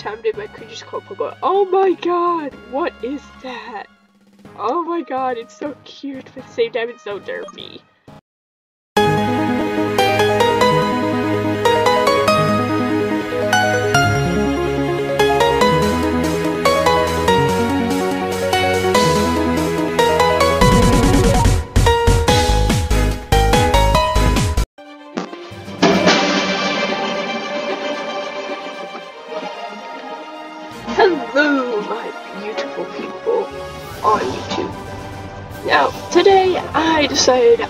inhabited by creatures called Pokemon. Oh my god, what is that? Oh my god, it's so cute, but at the same time it's so derpy. I decided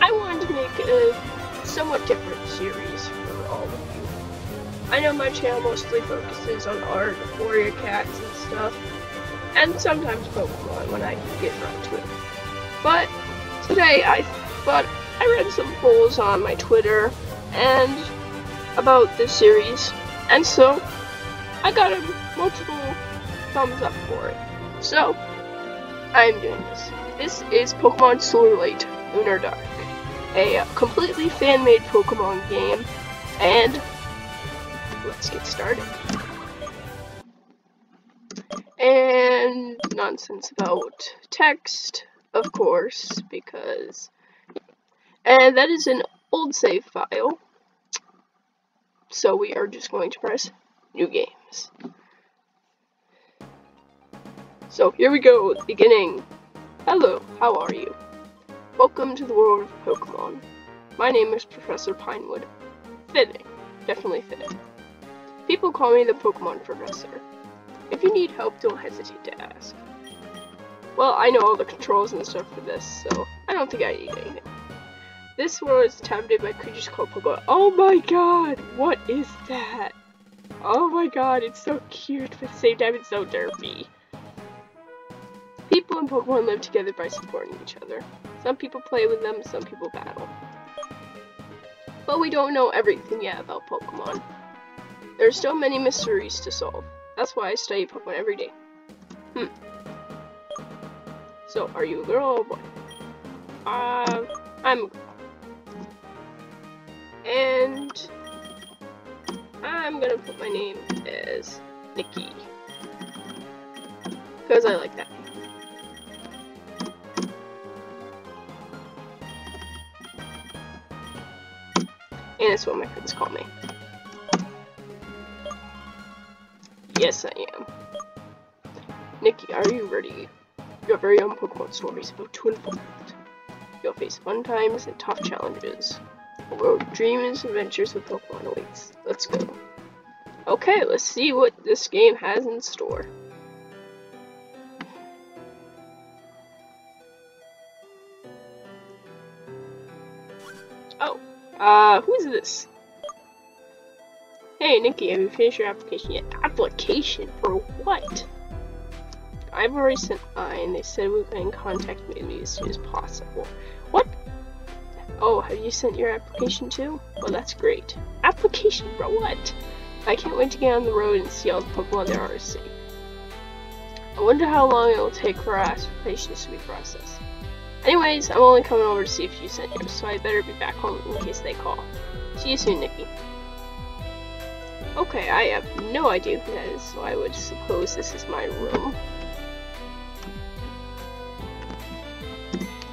I wanted to make a somewhat different series for all of you. I know my channel mostly focuses on art, warrior cats, and stuff, and sometimes Pokemon when I get around to it. But today I thought I read some polls on my Twitter and about this series, and so I got a multiple thumbs up for it. So, I'm doing this. This is Pokemon Light Lunar Dark, a uh, completely fan-made Pokemon game, and let's get started. And nonsense about text, of course, because... And that is an old save file, so we are just going to press New Games. So here we go, beginning. Hello, how are you? Welcome to the world of Pokemon. My name is Professor Pinewood. Fitting, definitely fitting. People call me the Pokemon Professor. If you need help, don't hesitate to ask. Well, I know all the controls and stuff for this, so I don't think I need anything. This world is inhabited by creatures called Pokemon. Oh my god, what is that? Oh my god, it's so cute, but at the same time it's so derpy. People in Pokemon live together by supporting each other. Some people play with them, some people battle. But we don't know everything yet about Pokemon. There are still many mysteries to solve. That's why I study Pokemon every day. Hmm. So, are you a girl or a boy? Uh, I'm a girl. And I'm gonna put my name as Nikki. Because I like that. And it's what my friends call me. Yes, I am. Nikki, are you ready? Your very own Pokemon stories about to unfold. You'll face fun times and tough challenges. A world of dreams and adventures with Pokemon awaits. Let's go. Okay, let's see what this game has in store. Uh, who's this? Hey, Nikki, have you finished your application yet? Application? For what? I've already sent mine. They said we in contact me as soon as possible. What? Oh, have you sent your application too? Well, that's great. Application for what? I can't wait to get on the road and see all the Pokemon there are to see. I wonder how long it will take for our applications to be processed. Anyways, I'm only coming over to see if you sent yours, so I better be back home in case they call. See you soon, Nikki. Okay, I have no idea who that is, so I would suppose this is my room.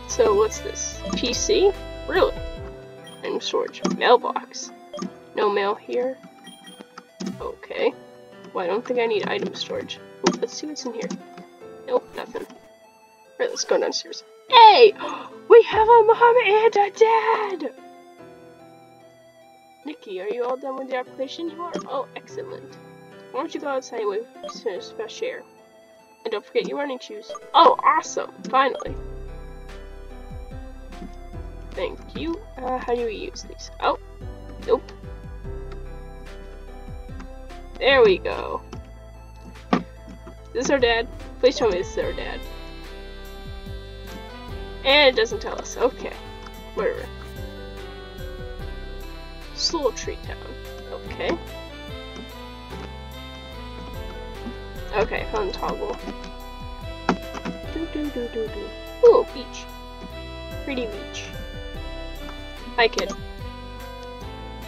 So what's this? PC? Really? Item storage. Mailbox. No mail here. Okay. Well, I don't think I need item storage. Let's see what's in here. Nope, nothing. Alright, let's go downstairs. Hey! We have a mom and a dad! Nikki, are you all done with your application? You are? Oh, excellent. Why don't you go outside with some fresh air? And don't forget your running shoes. Oh, awesome! Finally. Thank you. Uh, how do we use these? Oh, nope. There we go. This is our dad. Please tell me this is our dad. And it doesn't tell us. Okay. Whatever. Soul Tree Town. Okay. Okay, found toggle. Do do do do do. Ooh, beach. Pretty beach. Hi, kid.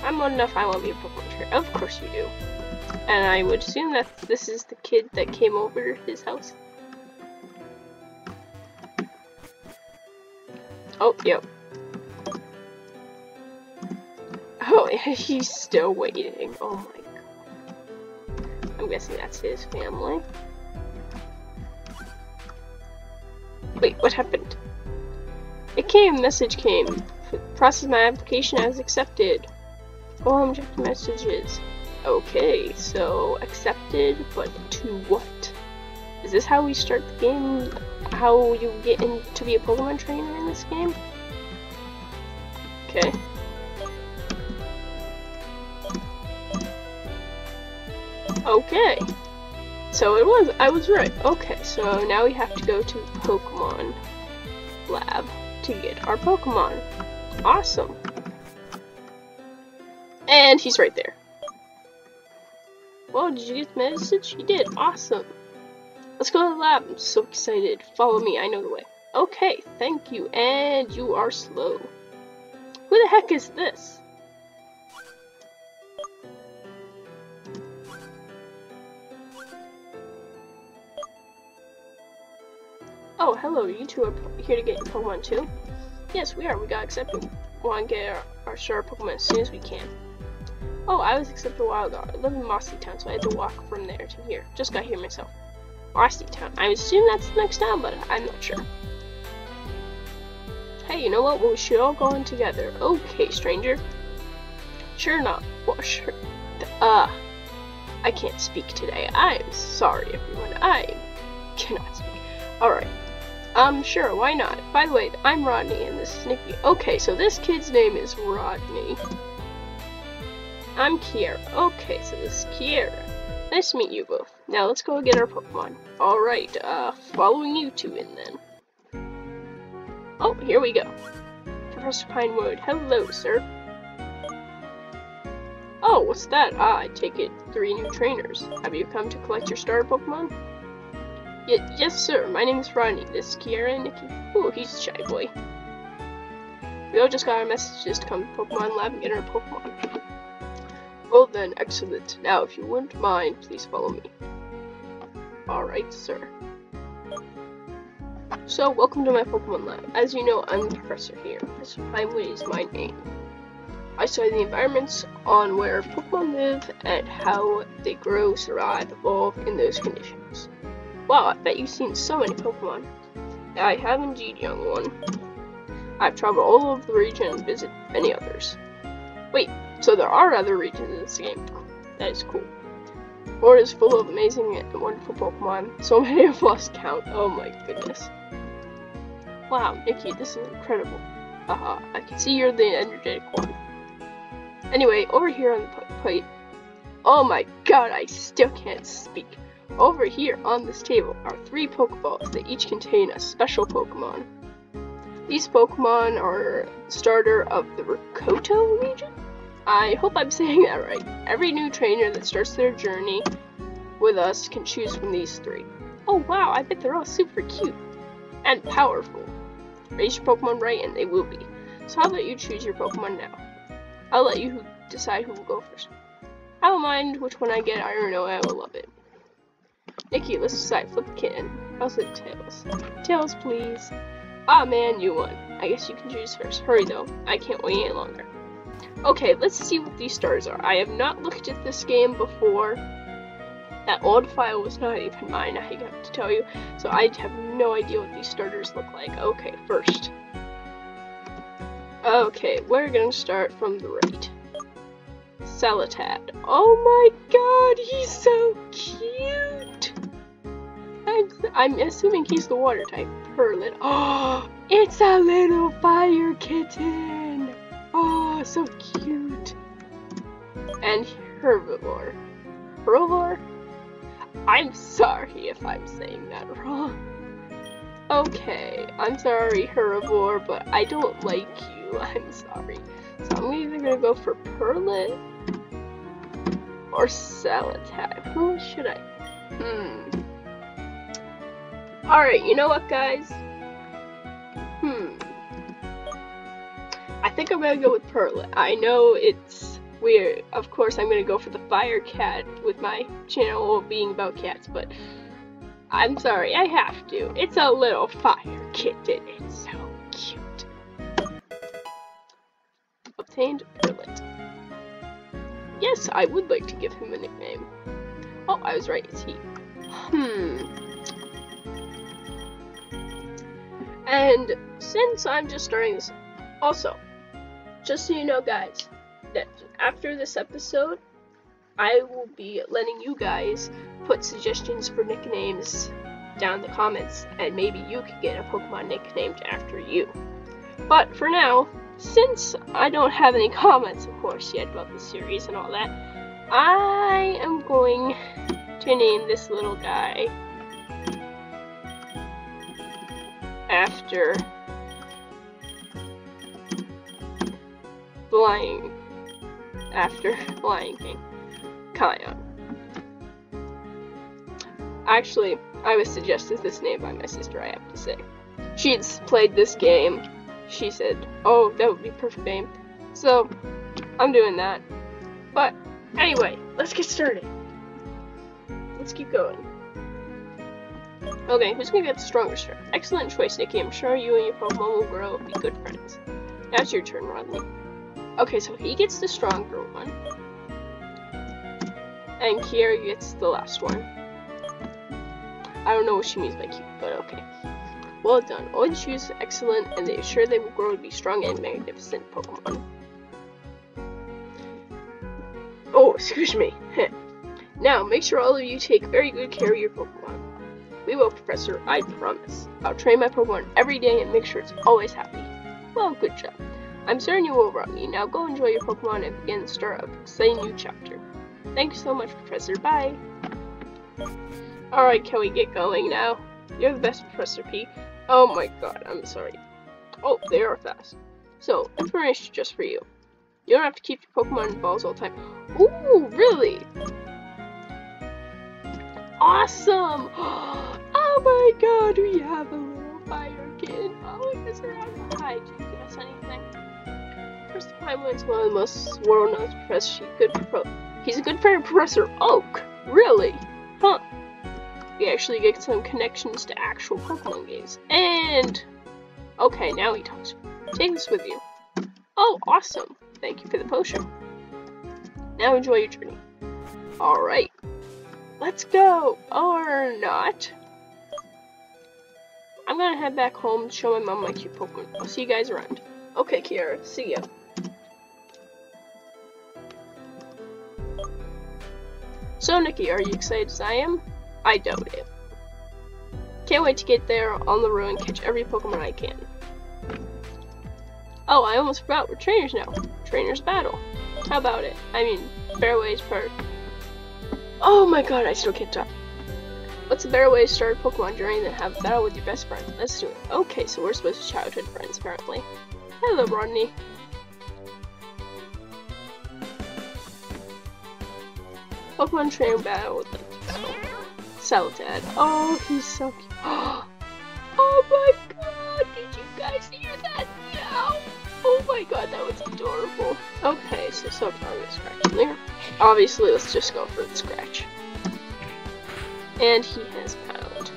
I'm old enough I want to be a Pokemon trainer. Of course you do. And I would assume that this is the kid that came over his house. Oh, yep. Oh, he's still waiting. Oh my god. I'm guessing that's his family. Wait, what happened? It came, message came. Process my application as accepted. Go home, check the messages. Okay, so accepted, but to what? Is this how we start the game? How you get in to be a Pokemon trainer in this game? Okay. Okay. So it was, I was right. Okay, so now we have to go to Pokemon Lab to get our Pokemon. Awesome. And he's right there. Whoa, did you get the message? You did. Awesome. Let's go to the lab. I'm so excited. Follow me. I know the way. Okay, thank you. And you are slow. Who the heck is this? Oh, hello. You two are here to get Pokemon too? Yes, we are. We got accepted. Want to get our, our star Pokemon as soon as we can. Oh, I was accepted a while ago. I live in Mossy Town, so I had to walk from there to here. Just got here myself. Mossy Town. I assume that's the next town, but I'm not sure. Hey, you know what? We should all go in together. Okay, stranger. Sure not. Well, sure. Uh, I can't speak today. I'm sorry, everyone. I cannot speak. Alright. Um, sure, why not? By the way, I'm Rodney, and this is Nikki. Okay, so this kid's name is Rodney. I'm Kiera. Okay, so this is Kiera. Nice to meet you both. Now let's go get our Pokemon. Alright, uh, following you two in then. Oh, here we go. Professor Pinewood. Hello, sir. Oh, what's that? Ah, I take it three new trainers. Have you come to collect your starter Pokemon? Y yes, sir. My name is Ronnie. This is Kiera and Nikki. Ooh, he's a shy boy. We all just got our messages to come to Pokemon Lab and get our Pokemon. Well then, excellent. Now, if you wouldn't mind, please follow me. Alright, sir. So, welcome to my Pokemon lab. As you know, I'm the professor here. Professor Pinewood is my name. I study the environments on where Pokemon live and how they grow, survive, evolve in those conditions. Wow, I bet you've seen so many Pokemon. I have indeed, young one. I've traveled all over the region and visited many others. Wait, so there are other regions in this game. That is cool. World is full of amazing and wonderful Pokemon. So many I've lost count. Oh my goodness. Wow, Nikki, this is incredible. Haha, uh, I can see you're the energetic one. Anyway, over here on the plate. Oh my god, I still can't speak. Over here on this table are three Pokeballs that each contain a special Pokemon. These Pokemon are starter of the Rikoto region? I hope I'm saying that right. Every new trainer that starts their journey with us can choose from these three. Oh wow, I bet they're all super cute and powerful. Raise your Pokemon right and they will be. So how about you choose your Pokemon now? I'll let you decide who will go first. I don't mind which one I get, I don't know, I will love it. Nikki, let's decide. Flip the kitten. I'll say Tails. Tails, please. Ah man, you won. I guess you can choose first. Hurry though, I can't wait any longer. Okay, let's see what these stars are. I have not looked at this game before. That old file was not even mine, I have to tell you. So I have no idea what these starters look like. Okay, first. Okay, we're gonna start from the right. Celatad. Oh my god, he's so cute! I'm, I'm assuming he's the water type. Purrloin. Oh, it's a little fire kitten! So cute. And herbivore. Herbivore? I'm sorry if I'm saying that wrong. Okay, I'm sorry, herbivore, but I don't like you. I'm sorry. So I'm either gonna go for Purrloin or Celatad. Who should I? Hmm. Alright, you know what, guys? Think I'm gonna go with Purrloin. I know it's we're, of course, I'm gonna go for the fire cat with my channel being about cats, but I'm sorry, I have to. It's a little fire kitten. It's so cute. Obtained Perlet. Yes, I would like to give him a nickname. Oh, I was right, it's he. Hmm. And since I'm just starting this, also, just so you know, guys, that after this episode, I will be letting you guys put suggestions for nicknames down the comments, and maybe you could get a Pokemon nicknamed after you. But for now, since I don't have any comments, of course, yet about the series and all that, I am going to name this little guy after Flying after Lion King. Kion. Actually, I was suggested this name by my sister, I have to say. She's played this game. She said, oh, that would be perfect name. So, I'm doing that. But, anyway, let's get started. Let's keep going. Okay, who's gonna get the strongest? Excellent choice, Nikki. I'm sure you and your Pokemon will grow and be good friends. Now it's your turn, Rodney. Okay, so he gets the stronger one. And Kiera gets the last one. I don't know what she means by cute, but okay. Well done. All the shoes excellent, and they assure they will grow to be strong and magnificent Pokemon. Oh, excuse me. now, make sure all of you take very good care of your Pokemon. We will, Professor, I promise. I'll train my Pokemon every day and make sure it's always happy. Well, good job. I'm certain you will, Rodney. Now go enjoy your Pokemon and begin the start of exciting new chapter. Thanks so much, Professor. Bye. Alright, can we get going now? You're the best, Professor P. Oh my god, I'm sorry. Oh, they are fast. So, information just for you. You don't have to keep your Pokemon balls all the time. Ooh, really? Awesome! Oh my god, we have a little fire kid. Oh, I guess we're out. Do you give us anything? First Pinewood is one of the most world-known professors. He good pro He's a good friend of Professor Oak. Really? Huh. We actually get some connections to actual Pokemon games. And... Okay, now he talks. Take this with you. Oh, awesome. Thank you for the potion. Now enjoy your journey. Alright. Let's go! Or not. I'm gonna head back home show my mom my cute Pokemon. I'll see you guys around. Okay, Kiera. See ya. So, Nikki, are you excited as I am? I doubt it. Can't wait to get there on the road and catch every Pokemon I can. Oh, I almost forgot, we're trainers now. Trainers battle. How about it? I mean, Fairways part. Oh my god, I still can't talk. What's a better way to start a Pokemon journey than have a battle with your best friend? Let's do it. Okay, so we're supposed to be childhood friends, apparently. Hello, Rodney. Pokemon trainer battle with. Celadad. Oh, he's so cute. Oh my god, did you guys hear that meow? Oh my god, that was adorable. Okay, so so far we scratch in there. Obviously, let's just go for the scratch. And he has pound.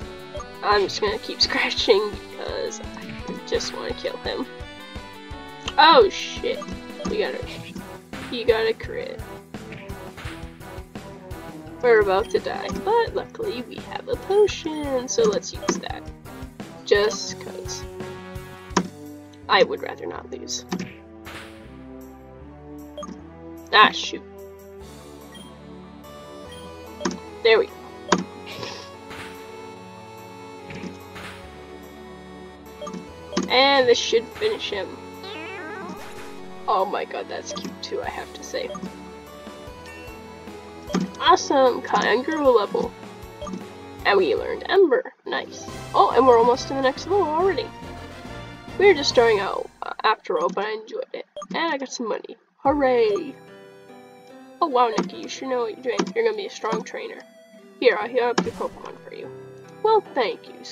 I'm just gonna keep scratching because I just want to kill him. Oh shit. We got a he got a crit. We're about to die, but luckily we have a potion, so let's use that. Just cause. I would rather not lose. Ah, shoot. There we go. And this should finish him. Oh my god, that's cute too, I have to say. Awesome! A level. And we learned Ember. Nice. Oh, and we're almost to the next level already. We were just starting out uh, after all, but I enjoyed it. And I got some money. Hooray! Oh wow, Nikki, you sure know what you're doing. You're gonna be a strong trainer. Here, I'll heal up your Pokemon for you. Well, thank you,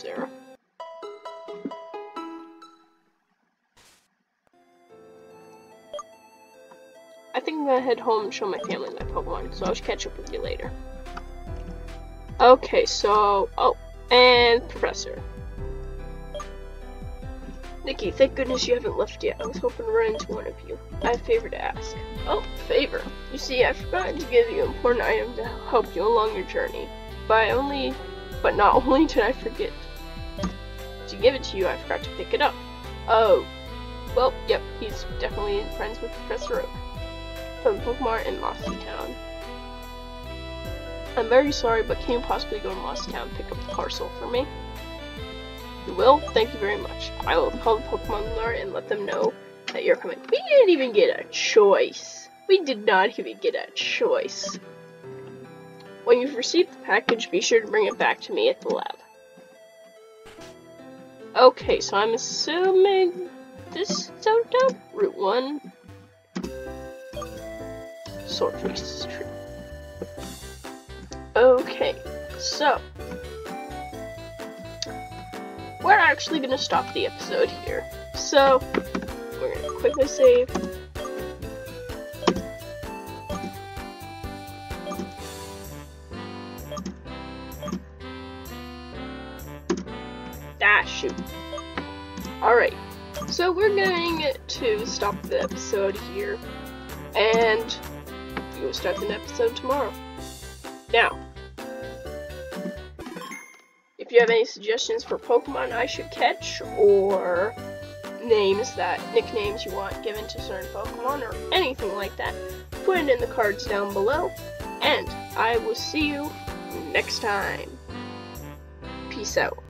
sir. I'm gonna head home and show my family my Pokemon, so I'll catch up with you later. Okay, so, oh, and Professor. Nikki, thank goodness you haven't left yet. I was hoping to run into one of you. I have a favor to ask. Oh, favor. You see, I forgot to give you an important item to help you along your journey. But I only, but not only did I forget to give it to you, I forgot to pick it up. Oh, well, yep, he's definitely friends with Professor Oak from Pokemon in Mossy Town. I'm very sorry, but can you possibly go to Mossy Town and pick up the parcel for me? You will? Thank you very much. I will call the Pokemon Lure and let them know that you're coming. We didn't even get a choice. We did not even get a choice. When you've received the package, be sure to bring it back to me at the lab. Okay, so I'm assuming this is out of Route 1. Swordfish Tree. Okay, so we're actually gonna stop the episode here. So we're gonna quickly save. Ah, shoot. Alright, so we're going to stop the episode here, and we'll start the episode tomorrow. Now, if you have any suggestions for Pokemon I should catch, or names that, nicknames you want given to certain Pokemon, or anything like that, put it in the cards down below, and I will see you next time. Peace out.